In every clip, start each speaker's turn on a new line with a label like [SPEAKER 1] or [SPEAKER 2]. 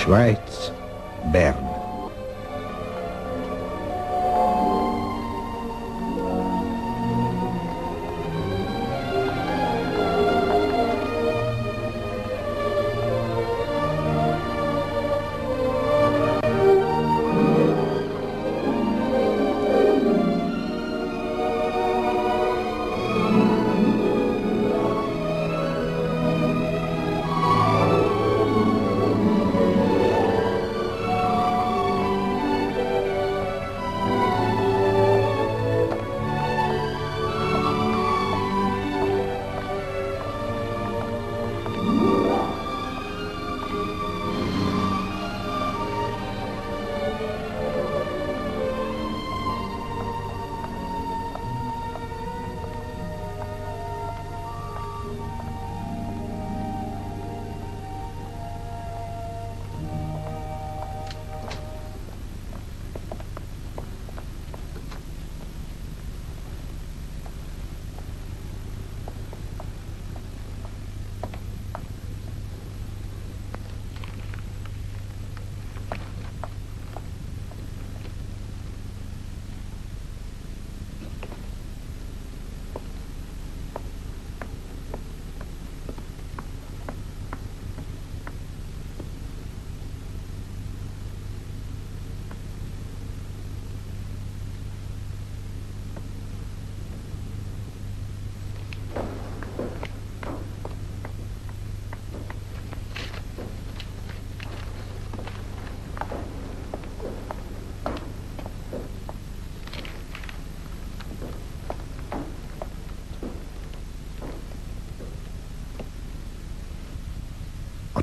[SPEAKER 1] Schweiz, Bern.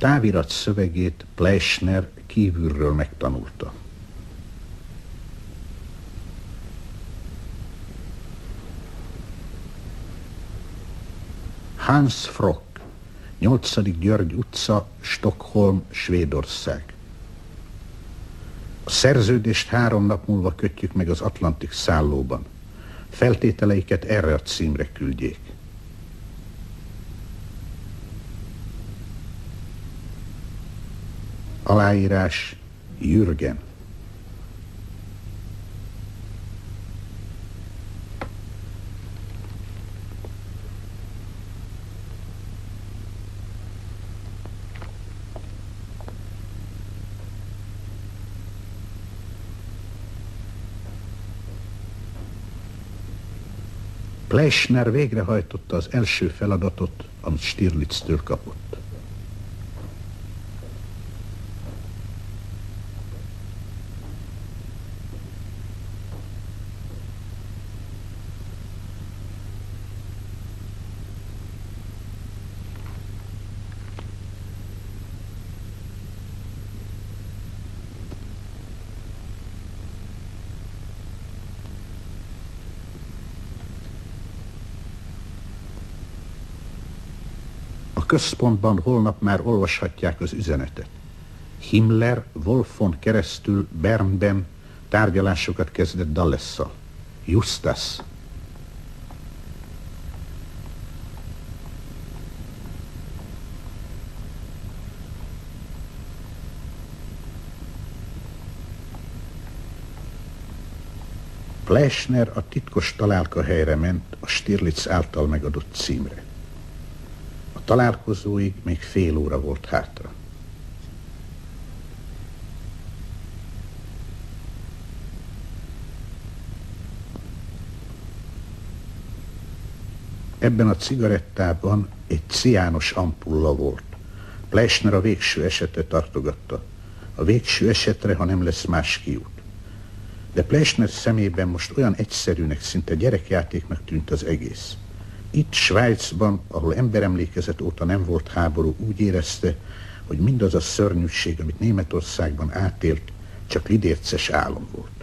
[SPEAKER 1] Távirat szövegét Pleisner kívülről megtanulta. Hans Frock, 8. György utca, Stockholm, Svédország. A szerződést három nap múlva kötjük meg az Atlantik szállóban. Feltételeiket erre a címre küldjék. Aláírás Jürgen. Pleisner végrehajtotta az első feladatot, amit Stirlitz-től kapott. Központban holnap már olvashatják az üzenetet. Himmler Wolfon keresztül Bernben tárgyalásokat kezdett Dallesszal. Justas. Fleischner a titkos találka helyre ment a Stirlitz által megadott címre találkozóig még fél óra volt hátra. Ebben a cigarettában egy ciános ampulla volt. Pleisner a végső esetet tartogatta. A végső esetre, ha nem lesz más kiút. De Pleisner szemében most olyan egyszerűnek, szinte gyerekjátéknak tűnt az egész. Itt Svájcban, ahol emberemlékezet óta nem volt háború, úgy érezte, hogy mindaz a szörnyűség, amit Németországban átélt, csak lidérces álom volt.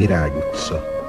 [SPEAKER 2] viragozzo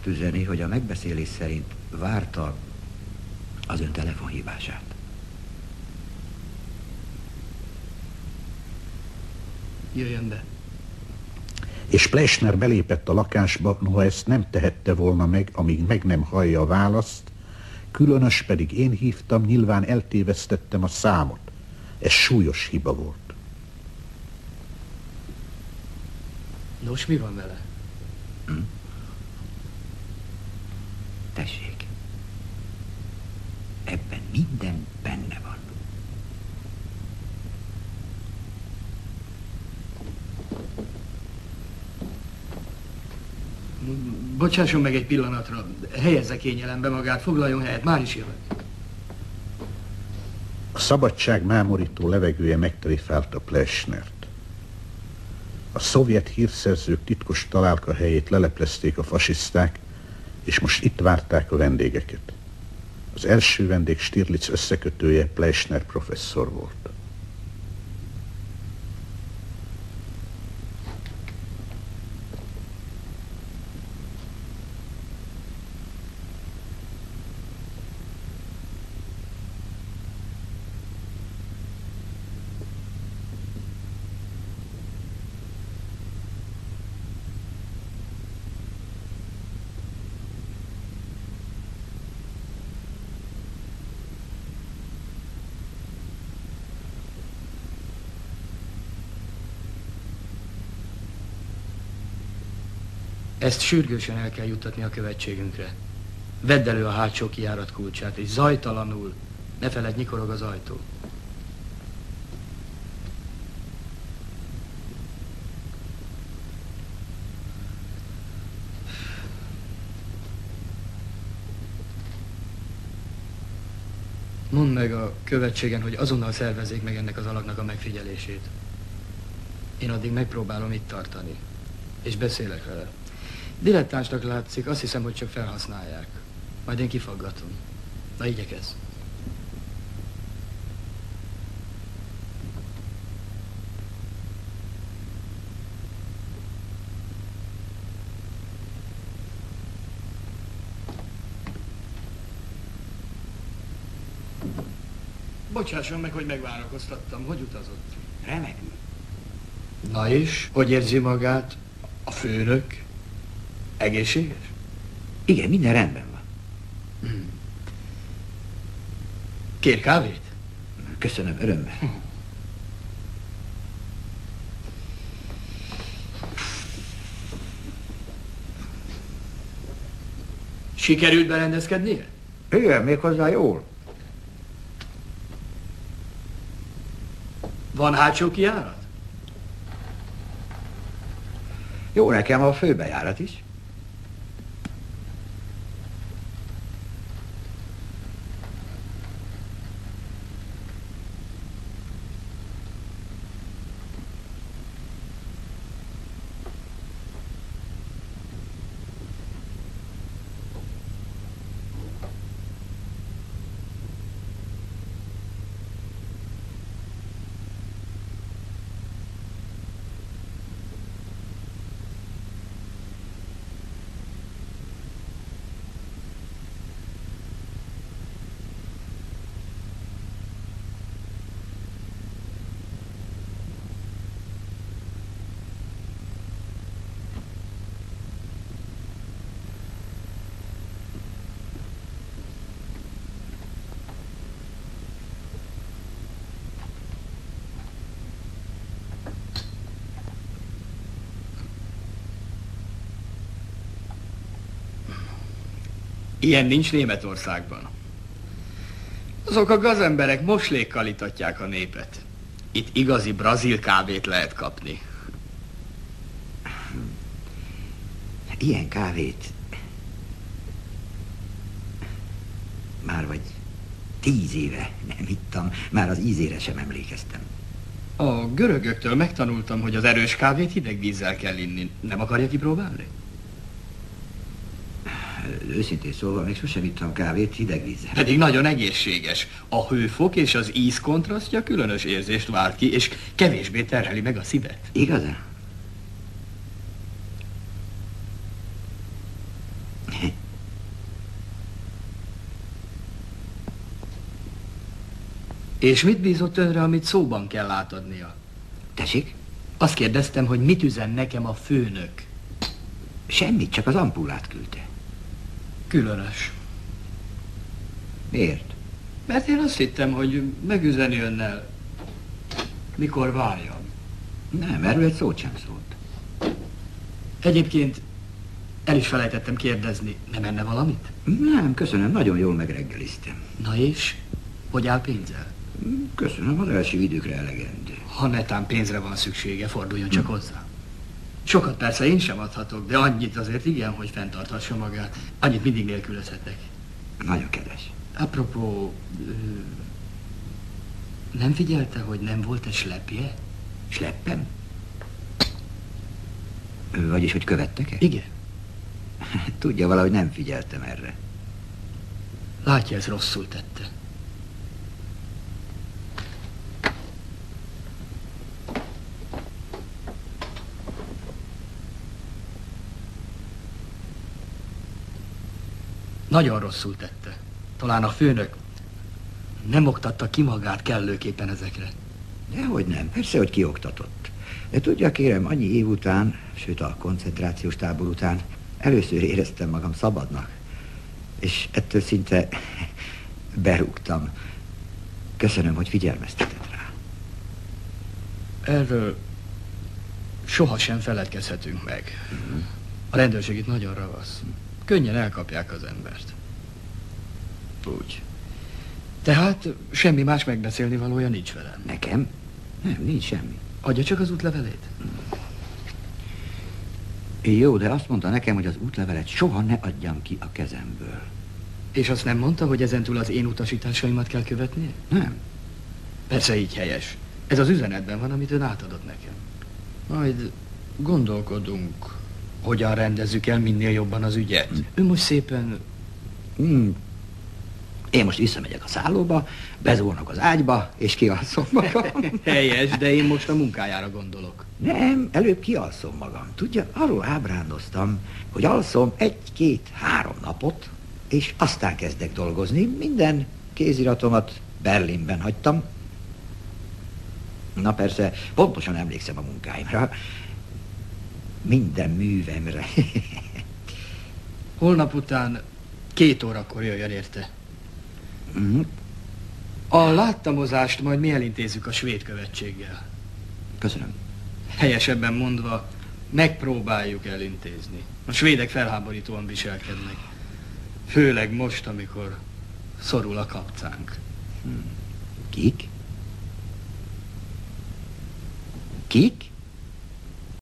[SPEAKER 2] azt üzeni, hogy a megbeszélés szerint várta az ön telefonhívását.
[SPEAKER 3] Jöjjön be.
[SPEAKER 1] És Plesner belépett a lakásba, noha ezt nem tehette volna meg, amíg meg nem hallja a választ, különös pedig én hívtam, nyilván eltévesztettem a számot. Ez súlyos hiba volt.
[SPEAKER 3] Nos, mi van vele?
[SPEAKER 2] Tessék. Ebben minden benne van.
[SPEAKER 3] Bocsásson meg egy pillanatra. Helyezze kényelembe magát, foglaljon helyet, már is jövök.
[SPEAKER 1] A szabadság mámorító levegője megtréfálta Plesnert. A szovjet hírszerzők titkos találka helyét leleplezték a fasiszták, és most itt várták a vendégeket. Az első vendég Stirlitz összekötője Plesner professzor volt.
[SPEAKER 3] Ezt sürgősen el kell juttatni a követségünkre. Vedd elő a hátsó kijárat kulcsát, és zajtalanul, ne feled, nyikorog az ajtó. Mondd meg a követségen, hogy azonnal szervezzék meg ennek az alaknak a megfigyelését. Én addig megpróbálom itt tartani, és beszélek vele. Dilettánsnak látszik, azt hiszem, hogy csak felhasználják. Majd én kifaggatom. Na, igyekezz. Bocsásson meg, hogy megvárakoztattam. Hogy utazott?
[SPEAKER 2] Remekül.
[SPEAKER 3] Na és? Hogy érzi magát? A főnök? Egészséges?
[SPEAKER 2] Igen, minden rendben van.
[SPEAKER 3] Kér kávét?
[SPEAKER 2] Köszönöm, örömmel.
[SPEAKER 3] Sikerült berendezkednie?
[SPEAKER 2] Igen, még hozzá jól.
[SPEAKER 3] Van hátsó kijárat?
[SPEAKER 2] Jó nekem a főbejárat is. Ilyen nincs Németországban.
[SPEAKER 3] Azok a gazemberek moslékkal itatják a népet. Itt igazi brazil kávét lehet kapni.
[SPEAKER 2] Ilyen kávét már vagy tíz éve nem ittam, már az ízére sem emlékeztem.
[SPEAKER 3] A görögöktől megtanultam, hogy az erős kávét hideg vízzel kell inni. Nem akarja kipróbálni?
[SPEAKER 2] Őszintén szólva, még sosem ittam kávét hideg vízzel.
[SPEAKER 3] Pedig nagyon egészséges. A hőfok és az íz kontrasztja különös érzést vált ki, és kevésbé terheli meg a szívet.
[SPEAKER 2] Igazán?
[SPEAKER 3] És mit bízott önre, amit szóban kell átadnia?
[SPEAKER 2] Tessék?
[SPEAKER 3] Azt kérdeztem, hogy mit üzen nekem a főnök.
[SPEAKER 2] Semmit, csak az ampullát küldte.
[SPEAKER 3] Különös.
[SPEAKER 2] Miért?
[SPEAKER 3] Mert én azt hittem, hogy megüzeni önnel, mikor várjam.
[SPEAKER 2] Nem, erről egy szót sem szólt.
[SPEAKER 3] Egyébként el is felejtettem kérdezni, nem enne valamit?
[SPEAKER 2] Nem, köszönöm, nagyon jól megreggeliztem.
[SPEAKER 3] Na és? Hogy áll pénzzel?
[SPEAKER 2] Köszönöm, az első időkre elegendő.
[SPEAKER 3] Ha netán pénzre van szüksége, forduljon csak hozzá. Sokat persze én sem adhatok, de annyit azért igen, hogy fenntarthassa magát. Annyit mindig nélkülözhetek.
[SPEAKER 2] Nagyon kedves.
[SPEAKER 3] Apropó, nem figyelte, hogy nem volt egy slepje?
[SPEAKER 2] Sleppem? Vagyis, hogy követtek-e?
[SPEAKER 3] Igen.
[SPEAKER 2] Tudja, valahogy nem figyeltem erre.
[SPEAKER 3] Látja, ez rosszul tette. Nagyon rosszul tette. Talán a főnök nem oktatta ki magát kellőképpen ezekre.
[SPEAKER 2] Dehogy nem, persze, hogy kioktatott. De tudja, kérem, annyi év után, sőt a koncentrációs tábor után először éreztem magam szabadnak. És ettől szinte berúgtam. Köszönöm, hogy figyelmeztetett rá.
[SPEAKER 3] Erről sohasem feledkezhetünk meg. A rendőrség itt nagyon ravasz. Könnyen elkapják az embert. Úgy. Tehát semmi más megbeszélni valója nincs velem.
[SPEAKER 2] Nekem? Nem, nincs semmi.
[SPEAKER 3] Adja csak az útlevelét.
[SPEAKER 2] Jó, de azt mondta nekem, hogy az útlevelet soha ne adjam ki a kezemből.
[SPEAKER 3] És azt nem mondta, hogy ezentúl az én utasításaimat kell követnie?
[SPEAKER 2] Nem.
[SPEAKER 3] Persze így helyes. Ez az üzenetben van, amit ön átadott nekem. Majd gondolkodunk, hogyan rendezzük el minél jobban az ügyet. Ön most szépen...
[SPEAKER 2] Hmm. Én most visszamegyek a szállóba, bezúrnak az ágyba, és kialszom magam.
[SPEAKER 3] Helyes, de én most a munkájára gondolok.
[SPEAKER 2] Nem, előbb kialszom magam. Tudja, arról ábrándoztam, hogy alszom egy-két-három napot, és aztán kezdek dolgozni. Minden kéziratomat Berlinben hagytam. Na persze, pontosan emlékszem a munkáimra. Minden művemre.
[SPEAKER 3] Holnap után két órakor jöjjön érte.
[SPEAKER 2] Mhm.
[SPEAKER 3] A láttamozást majd mi elintézzük a svéd követséggel.
[SPEAKER 2] Köszönöm.
[SPEAKER 3] Helyesebben mondva, megpróbáljuk elintézni. A svédek felháborítóan viselkednek. Főleg most, amikor szorul a kapcánk.
[SPEAKER 2] Kik? Kik?